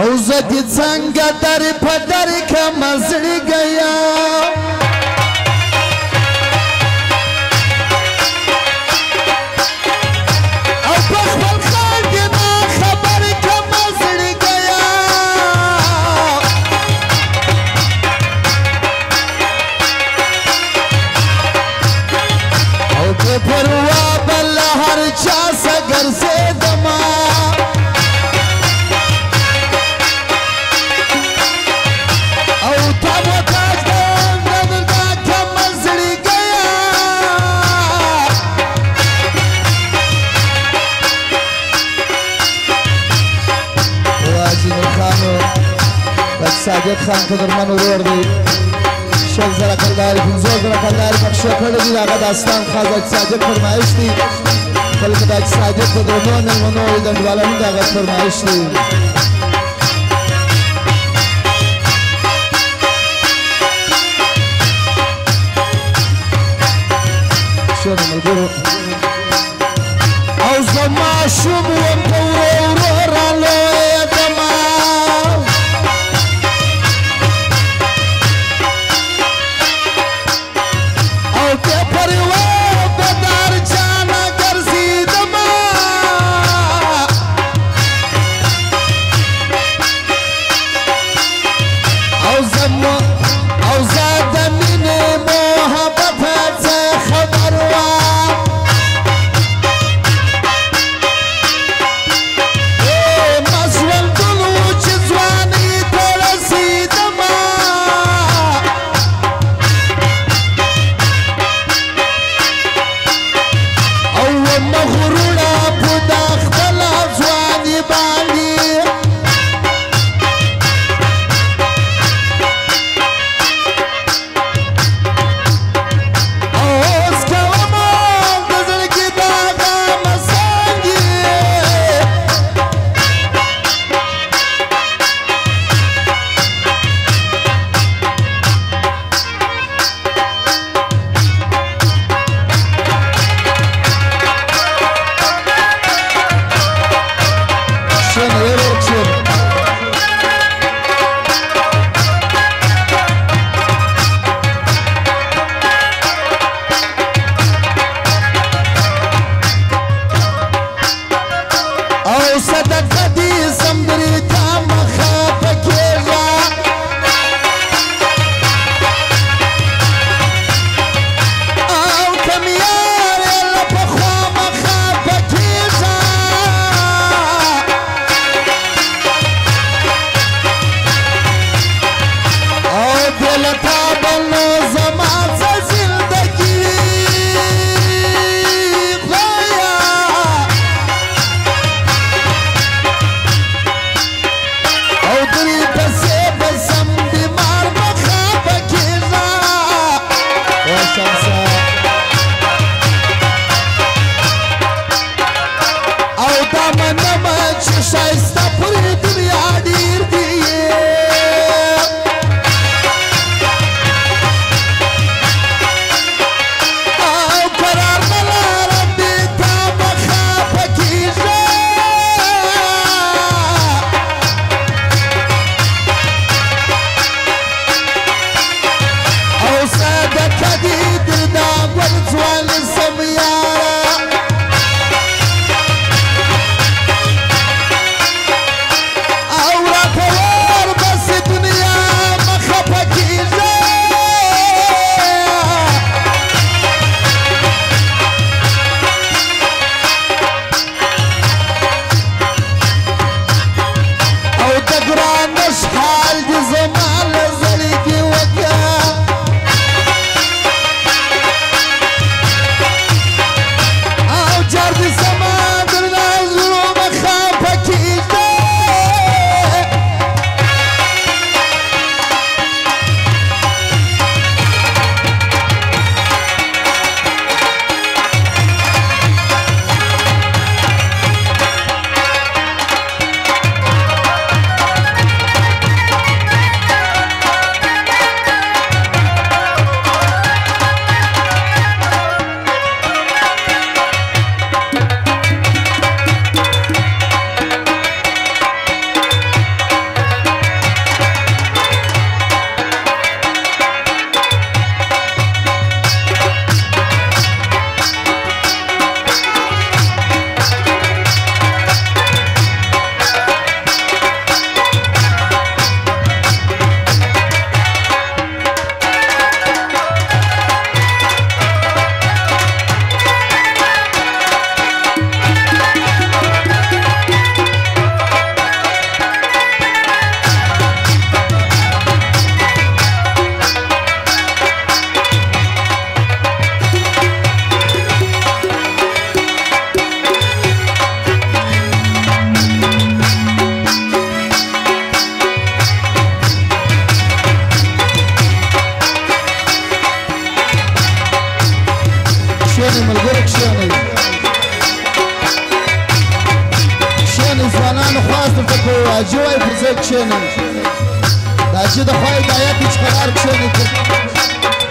او زدی څنګه در په در کمزړی گیا جاوید خان قدرمن ورور دی شل زره کلدارې پنځه زره کلدارې پکښې کړې دي د هغه داستان خاز حاج صادق فرمایش دی بلکې د حاج صادق د درنو میلمنو او ډنډوالانو د هغه فرمایش دی شنو ملګرو او زما شوم Haydi ayak üç kadar çönük.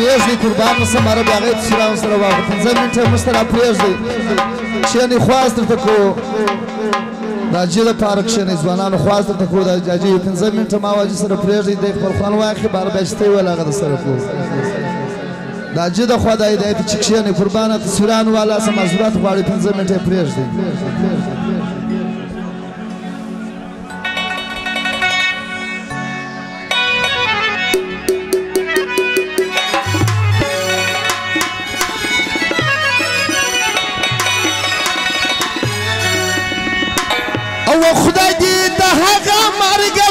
پریږدئ قربان اوسم هره بیا هغې تصویره ورسره واخلو پنځه منټه موږ ته را پرېږدئ کښېنئ خواست درته کوو د حاجي لپاره کښېنئ ځوانانو خواست درته کوو د حاجي یو پنځه منټه ما حاجي سره پرېږدئ دی خپل خوند واخلي بار بیا چې ته یې ویل هغه در سره کوو د حاجي د خوا د هدایت چې کښېنئ قربانه تصویران والا سم ضرورت غواړي پنځه منټه یې پرېږدئ و خدای دې ته هغه مرګ